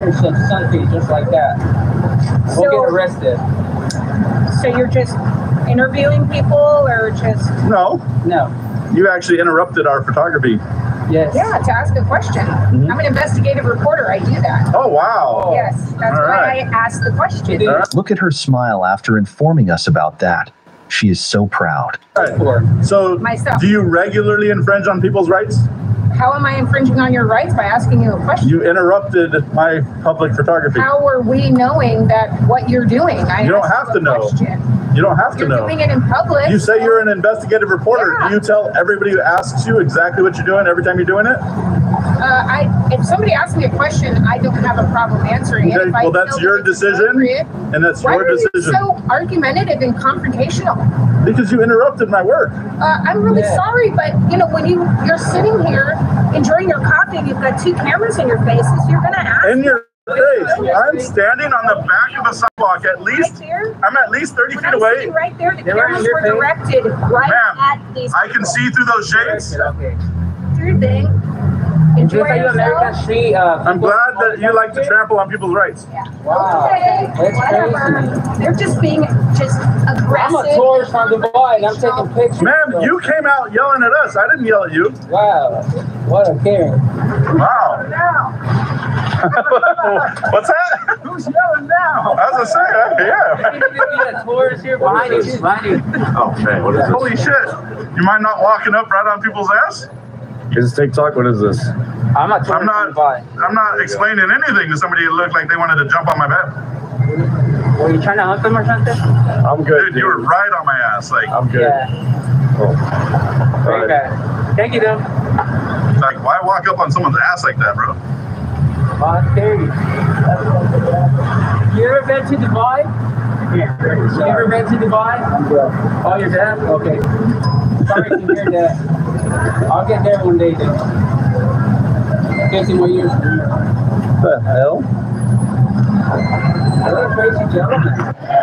of something just like that. We'll get arrested. So you're just interviewing people or just, No, No. you actually interrupted our photography. Yes. yeah, to ask a question? Mm-hmm. I'm an investigative reporter. I do that. Oh wow. Yes, that's All why right. I asked the question. All Look at her smile after informing us about that. She is so proud. For. So, Myself. do you regularly infringe on people's rights? How am I infringing on your rights by asking you a question? You interrupted my public photography. How are we knowing that what you're doing? I You don't have to know. question. You don't have to know. You're doing it in public. You say you're an investigative reporter. Yeah. Do you tell everybody who asks you exactly what you're doing every time you're doing it? Uh, I, if somebody asks me a question, I don't have a problem answering Okay, it. If I well, that's your that decision, and that's Why your are you decision. so argumentative and confrontational? Because you interrupted my work. Uh, I'm really Yeah. sorry, but you know when you you're sitting here enjoying your coffee, you've got two cameras in your faces. You're gonna ask In your face. I'm standing on the back of the sidewalk at right least, there. I'm at least 30 When feet I'm away. right there, the They're cameras were face? directed right Ma'am, at these. I can see through those shades. Okay. Do your thing. Enjoy Just like you American Uh, I'm glad that you like to trample on people's rights. Wow. Okay, That's whatever. crazy. They're just being just aggressive. I'm a tourist from Dubai and I'm taking pictures. Ma'am, you came out yelling at us. I didn't yell at you. Wow. What a Karen. Wow. What's that? Who's yelling now? As I was gonna say, yeah. You need a tourist here behind you. Behind you. Oh man, what is this? Holy shit. You mind not walking up right on people's ass? Is this TikTok? What is this? I'm a tourist I'm not from I'm not explaining anything to somebody who looked like they wanted to jump on my bed. Were you trying to hunt them or something? I'm good. Dude, you were right on my ass. Like I'm good. Yeah. Oh. Very Alright. Thank you, though. like why walk up on someone's ass like that, bro? Wow, that's scary. You ever been to Dubai? Yeah. You ever been to Dubai? Oh, your dad? Okay. Sorry to hear that. I'll get there one day then. 15 more years. The hell? What a crazy gentleman.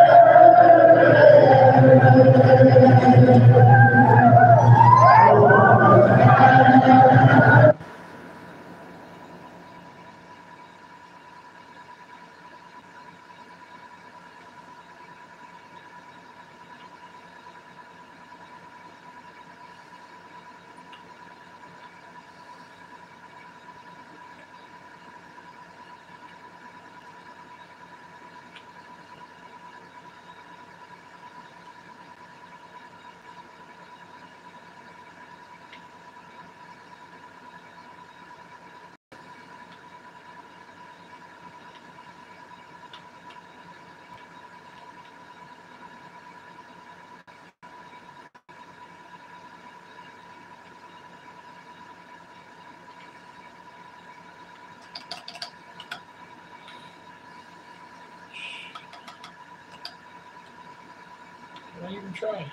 Not even try.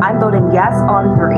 I'm voting yes on three.